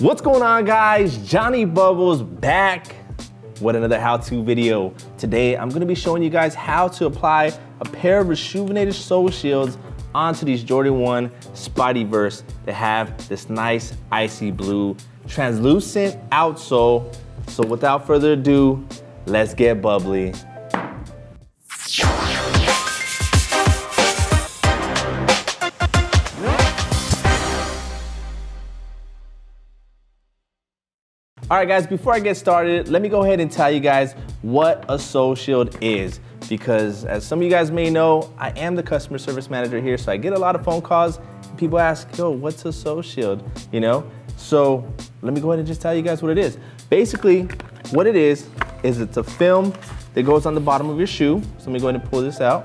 What's going on guys? Jonny Bubbles back with another how-to video. Today, I'm gonna be showing you guys how to apply a pair of Reshoevn8r sole shields onto these Jordan 1 Spideyverse that have this nice icy blue translucent outsole. So without further ado, let's get bubbly. All right guys, before I get started, let me go ahead and tell you guys what a sole shield is. Because as some of you guys may know, I am the customer service manager here, so I get a lot of phone calls. People ask, yo, what's a sole shield, you know? So let me go ahead and just tell you guys what it is. Basically, what it is, is it's a film that goes on the bottom of your shoe. So let me go ahead and pull this out.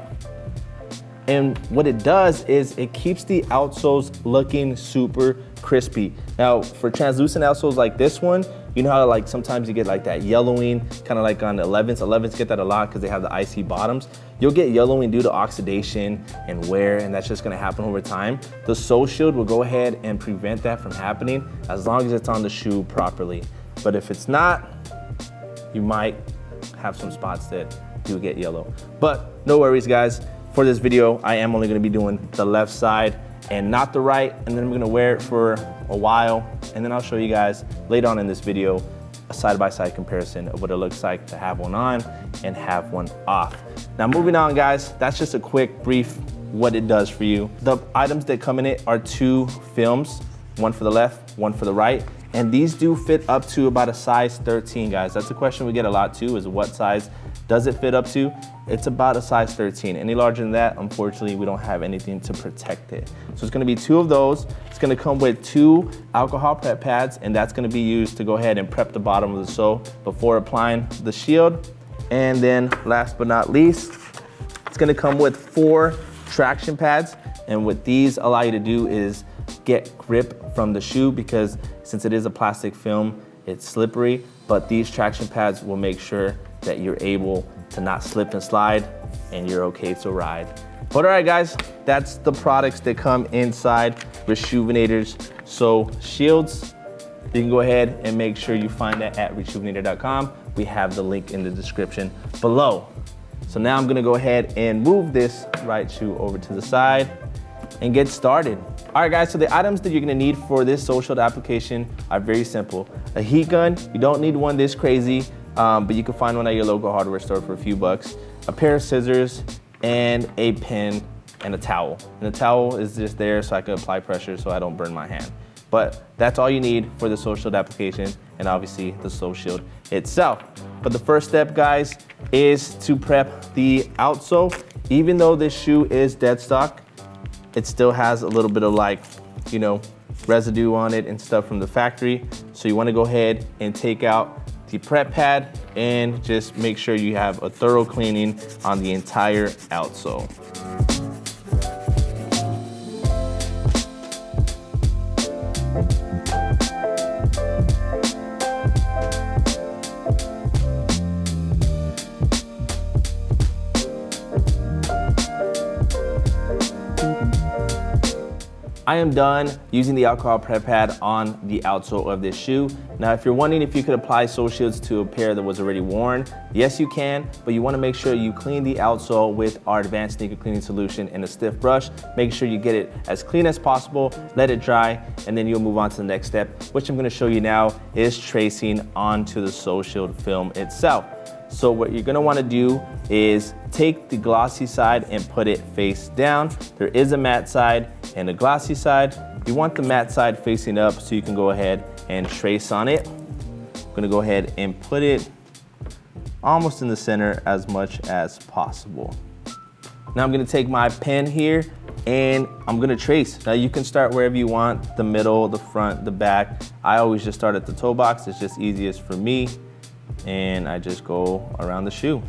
And what it does is it keeps the outsoles looking super crispy. Now, for translucent outsoles like this one, you know how like sometimes you get like that yellowing, kind of like on 11s. 11s get that a lot because they have the icy bottoms. You'll get yellowing due to oxidation and wear, and that's just gonna happen over time. The Sole Shield will go ahead and prevent that from happening as long as it's on the shoe properly. But if it's not, you might have some spots that do get yellow. But no worries guys, for this video, I am only gonna be doing the left side and not the right, and then I'm gonna wear it for a while, and then I'll show you guys later on in this video a side-by-side -side comparison of what it looks like to have one on and have one off. Now moving on guys, that's just a quick brief what it does for you. The items that come in it are two films, one for the left, one for the right. And these do fit up to about a size 13, guys. That's a question we get a lot too, is what size does it fit up to? It's about a size 13. Any larger than that, unfortunately, we don't have anything to protect it. So it's gonna be two of those. It's gonna come with two alcohol prep pads, and that's gonna be used to go ahead and prep the bottom of the sole before applying the shield. And then last but not least, it's gonna come with four traction pads. And what these allow you to do is get grip from the shoe because since it is a plastic film, it's slippery, but these traction pads will make sure that you're able to not slip and slide and you're okay to ride. But all right guys, that's the products that come inside Reshoevn8r's. Sole Shields, you can go ahead and make sure you find that at reshoevn8r.com. We have the link in the description below. So now I'm gonna go ahead and move this right shoe over to the side and get started. All right guys, so the items that you're gonna need for this social application are very simple. A heat gun, you don't need one this crazy um, but you can find one at your local hardware store for a few bucks. A pair of scissors and a pin and a towel. And the towel is just there so I can apply pressure so I don't burn my hand. But that's all you need for the Sole Shield application and obviously the Sole Shield itself. But the first step, guys, is to prep the outsole. Even though this shoe is dead stock, it still has a little bit of like, you know, residue on it and stuff from the factory. So you wanna go ahead and take out the prep pad and just make sure you have a thorough cleaning on the entire outsole. I am done using the alcohol prep pad on the outsole of this shoe. Now, if you're wondering if you could apply sole shields to a pair that was already worn, yes you can, but you wanna make sure you clean the outsole with our advanced sneaker cleaning solution and a stiff brush. Make sure you get it as clean as possible, let it dry, and then you'll move on to the next step, which I'm gonna show you now is tracing onto the sole shield film itself. So what you're gonna wanna do is take the glossy side and put it face down. There is a matte side and a glossy side. You want the matte side facing up so you can go ahead and trace on it. I'm gonna go ahead and put it almost in the center as much as possible. Now I'm gonna take my pen here and I'm gonna trace. Now you can start wherever you want, the middle, the front, the back. I always just start at the toe box. It's just easiest for me and I just go around the shoe.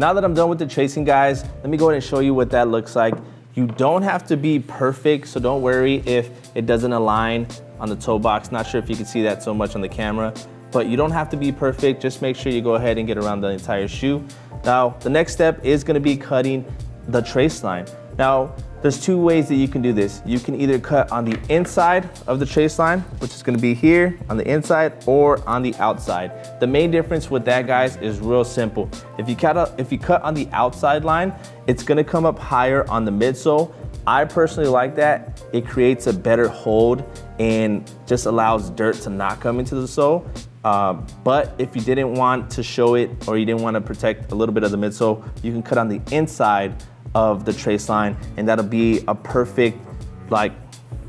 Now that I'm done with the tracing guys, let me go ahead and show you what that looks like. You don't have to be perfect, so don't worry if it doesn't align on the toe box. Not sure if you can see that so much on the camera, but you don't have to be perfect. Just make sure you go ahead and get around the entire shoe. Now, the next step is gonna be cutting the trace line. Now, there's two ways that you can do this. You can either cut on the inside of the trace line, which is gonna be here on the inside or on the outside. The main difference with that guys is real simple. If you cut, if you cut on the outside line, it's gonna come up higher on the midsole. I personally like that. It creates a better hold and just allows dirt to not come into the sole. Uh, but if you didn't want to show it or you didn't want to protect a little bit of the midsole, you can cut on the inside of the trace line and that'll be a perfect like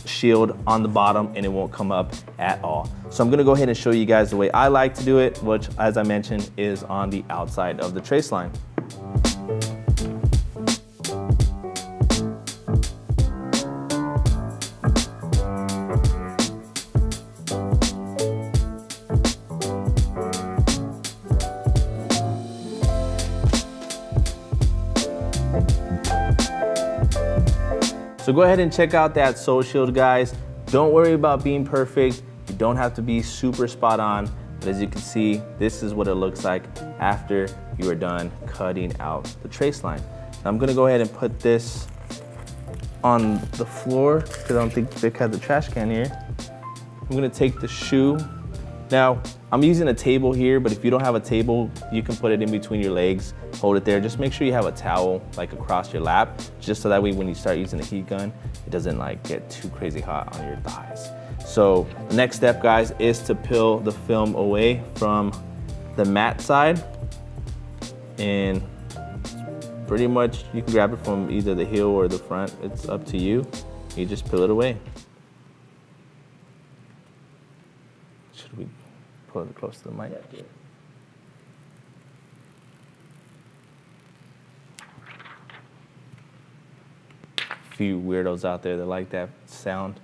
shield on the bottom and it won't come up at all. So I'm gonna go ahead and show you guys the way I like to do it, which as I mentioned is on the outside of the trace line. So go ahead and check out that Sole Shield, guys. Don't worry about being perfect. You don't have to be super spot on. But as you can see, this is what it looks like after you are done cutting out the trace line. Now I'm gonna go ahead and put this on the floor because I don't think Vic had the trash can here. I'm gonna take the shoe. Now, I'm using a table here, but if you don't have a table, you can put it in between your legs hold it there. Just make sure you have a towel like across your lap, just so that way when you start using the heat gun, it doesn't like get too crazy hot on your thighs. So the next step guys is to peel the film away from the matte side and pretty much you can grab it from either the heel or the front. It's up to you. You just peel it away. Should we pull it close to the mic? Few weirdos out there that like that sound.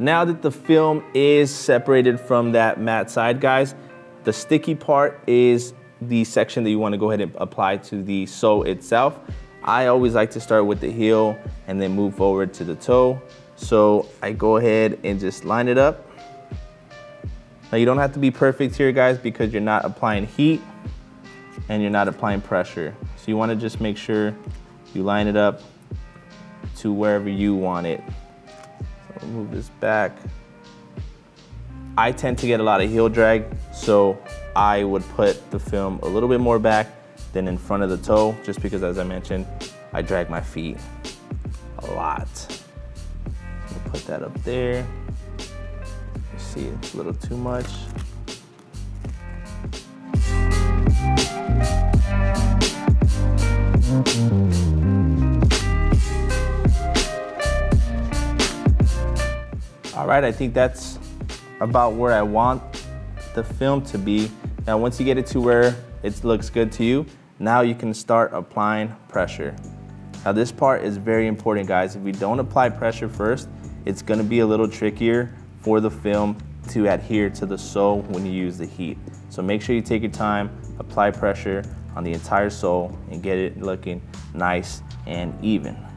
Now that the film is separated from that matte side, guys, the sticky part is the section that you want to go ahead and apply to the sole itself. I always like to start with the heel and then move forward to the toe. So I go ahead and just line it up. Now you don't have to be perfect here, guys, because you're not applying heat and you're not applying pressure. So you want to just make sure you line it up to wherever you want it. So move this back. I tend to get a lot of heel drag, so I would put the film a little bit more back than in front of the toe, just because as I mentioned, I drag my feet a lot. Put that up there. You see it's a little too much. Right, I think that's about where I want the film to be. Now, once you get it to where it looks good to you, now you can start applying pressure. Now this part is very important guys. If we don't apply pressure first, it's gonna be a little trickier for the film to adhere to the sole when you use the heat. So make sure you take your time, apply pressure on the entire sole and get it looking nice and even.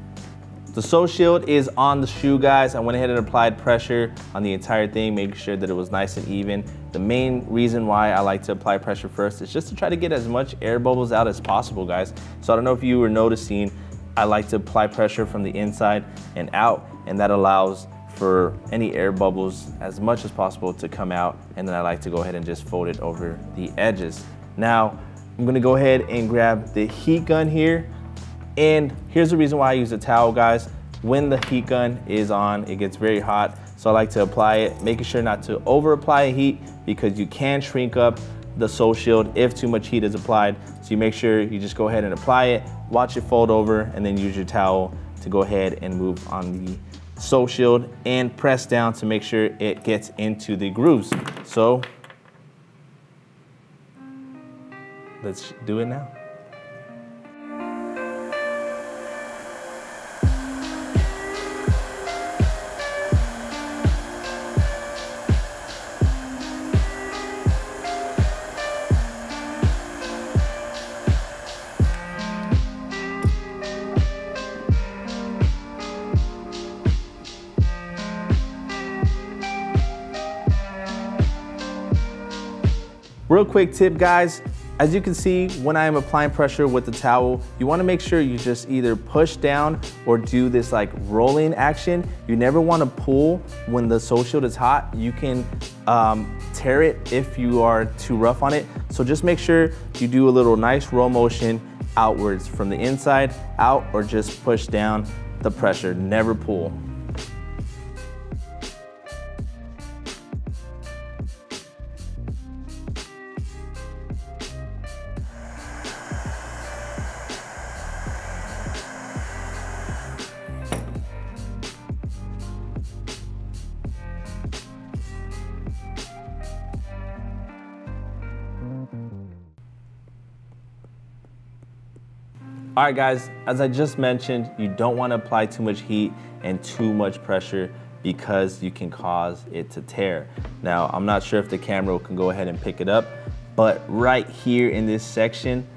The Sole Shield is on the shoe, guys. I went ahead and applied pressure on the entire thing, making sure that it was nice and even. The main reason why I like to apply pressure first is just to try to get as much air bubbles out as possible, guys. So I don't know if you were noticing, I like to apply pressure from the inside and out, and that allows for any air bubbles as much as possible to come out. And then I like to go ahead and just fold it over the edges. Now, I'm gonna go ahead and grab the heat gun here. And here's the reason why I use a towel, guys. When the heat gun is on, it gets very hot. So I like to apply it, making sure not to over apply heat because you can shrink up the sole shield if too much heat is applied. So you make sure you just go ahead and apply it, watch it fold over, and then use your towel to go ahead and move on the sole shield and press down to make sure it gets into the grooves. So let's do it now. Real quick tip guys, as you can see, when I am applying pressure with the towel, you wanna make sure you just either push down or do this like rolling action. You never wanna pull when the Sole Shield is hot. You can um, tear it if you are too rough on it. So just make sure you do a little nice roll motion outwards from the inside out or just push down the pressure, never pull. All right guys, as I just mentioned, you don't wanna apply too much heat and too much pressure because you can cause it to tear. Now, I'm not sure if the camera can go ahead and pick it up, but right here in this section,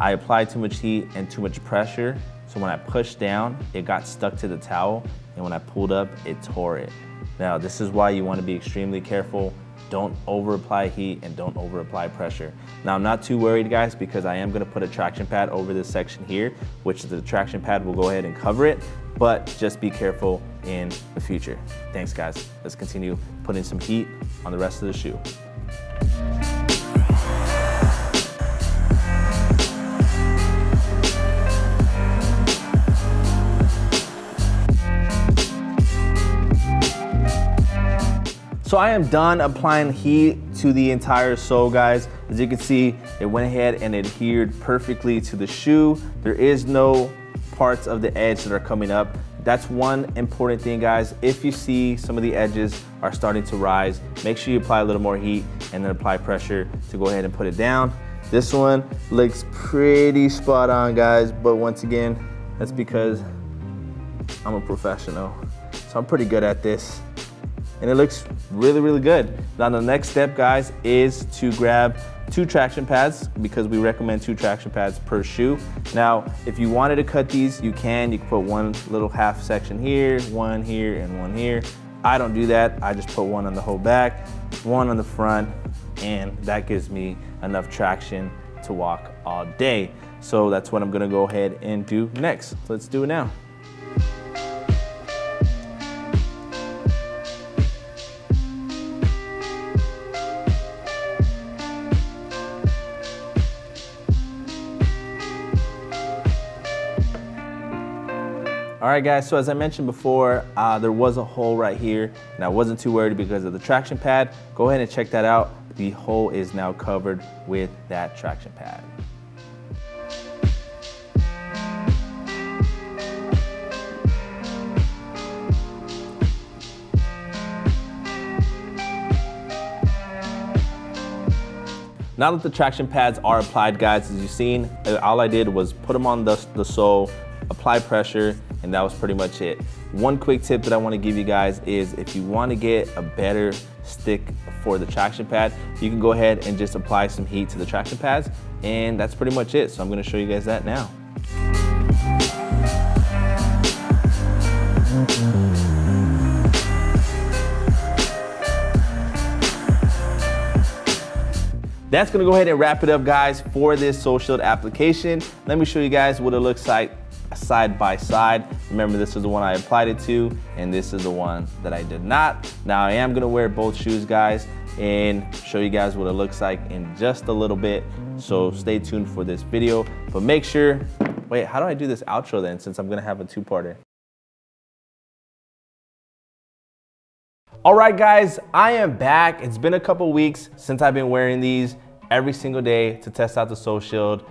I applied too much heat and too much pressure. So when I pushed down, it got stuck to the towel. And when I pulled up, it tore it. Now, this is why you wanna be extremely careful don't over apply heat and don't over apply pressure. Now I'm not too worried guys because I am gonna put a traction pad over this section here, which the traction pad will go ahead and cover it, but just be careful in the future. Thanks guys. Let's continue putting some heat on the rest of the shoe. So I am done applying heat to the entire sole, guys. As you can see, it went ahead and adhered perfectly to the shoe. There is no parts of the edge that are coming up. That's one important thing, guys. If you see some of the edges are starting to rise, make sure you apply a little more heat and then apply pressure to go ahead and put it down. This one looks pretty spot on, guys, but once again, that's because I'm a professional. So I'm pretty good at this and it looks really, really good. Now the next step, guys, is to grab two traction pads because we recommend two traction pads per shoe. Now, if you wanted to cut these, you can. You can put one little half section here, one here, and one here. I don't do that. I just put one on the whole back, one on the front, and that gives me enough traction to walk all day. So that's what I'm gonna go ahead and do next. Let's do it now. Right guys, so as I mentioned before, uh, there was a hole right here and I wasn't too worried because of the traction pad. Go ahead and check that out. The hole is now covered with that traction pad. Now that the traction pads are applied, guys, as you've seen, all I did was put them on the, the sole, apply pressure, and that was pretty much it. One quick tip that I wanna give you guys is if you wanna get a better stick for the traction pad, you can go ahead and just apply some heat to the traction pads, and that's pretty much it. So I'm gonna show you guys that now. That's gonna go ahead and wrap it up guys for this Sole Shield application. Let me show you guys what it looks like side by side. Remember, this is the one I applied it to, and this is the one that I did not. Now, I am gonna wear both shoes, guys, and show you guys what it looks like in just a little bit. So stay tuned for this video, but make sure, wait, how do I do this outro then, since I'm gonna have a two-parter? All right, guys, I am back. It's been a couple weeks since I've been wearing these every single day to test out the Sole Shield.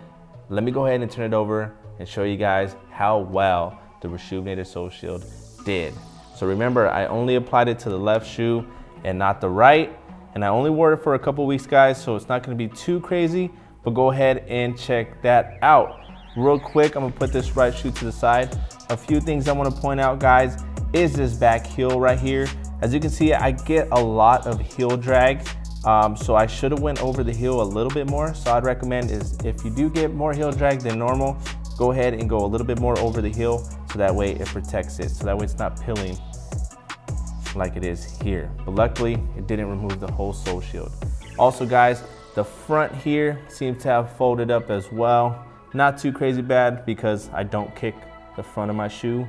Let me go ahead and turn it over and show you guys how well the Reshoevn8r Sole Shield did. So remember, I only applied it to the left shoe and not the right. And I only wore it for a couple weeks, guys, so it's not gonna be too crazy, but go ahead and check that out. Real quick, I'm gonna put this right shoe to the side. A few things I wanna point out, guys, is this back heel right here. As you can see, I get a lot of heel drag um, so I should have went over the heel a little bit more. So I'd recommend is if you do get more heel drag than normal, go ahead and go a little bit more over the heel so that way it protects it. So that way it's not pilling like it is here. But luckily, it didn't remove the whole sole shield. Also guys, The front here seems to have folded up as well. Not too crazy bad because I don't kick the front of my shoe.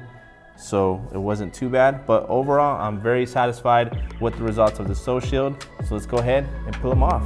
So it wasn't too bad, but overall, I'm very satisfied with the results of the Sole Shield. So let's go ahead and pull them off.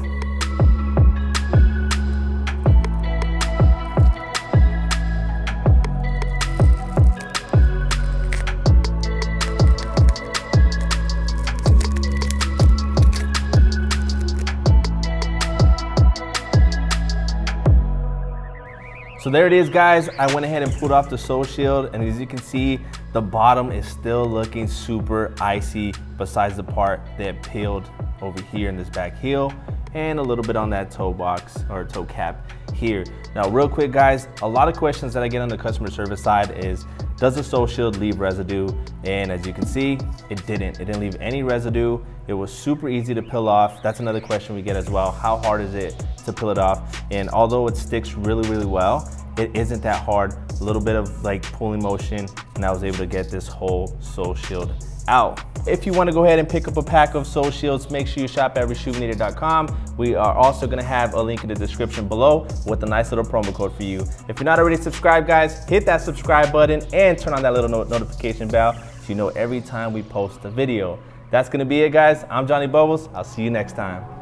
So there it is guys, I went ahead and pulled off the sole shield and as you can see, the bottom is still looking super icy besides the part that peeled over here in this back heel and a little bit on that toe box or toe cap here. Now real quick guys, a lot of questions that I get on the customer service side is, does the sole shield leave residue? And as you can see, it didn't. It didn't leave any residue. It was super easy to peel off. That's another question we get as well. How hard is it to peel it off? And although it sticks really, really well, it isn't that hard. A little bit of like pulling motion and I was able to get this whole sole shield out. If you want to go ahead and pick up a pack of Sole Shields, make sure you shop at reshoevn8r.com. We are also going to have a link in the description below with a nice little promo code for you. If you're not already subscribed, guys, hit that subscribe button and turn on that little no notification bell so you know every time we post a video. That's going to be it, guys. I'm Jonny Bubbles. I'll see you next time.